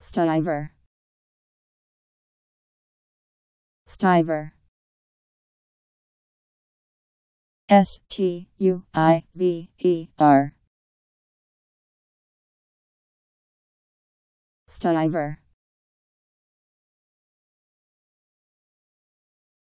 Stiver. Stiver. S T U I V E R. Stiver.